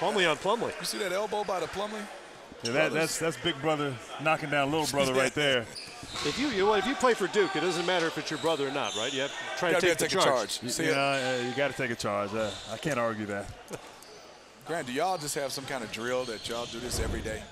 Plumlee on Plumlee. You see that elbow by the Plumlee? Yeah, that, that's that's big brother knocking down little brother right there. If you, you know, if you play for Duke, it doesn't matter if it's your brother or not, right? You have to try to take, take the a charge. charge. See you it? know, uh, you got to take a charge. Uh, I can't argue that. Grant, do y'all just have some kind of drill that y'all do this every day?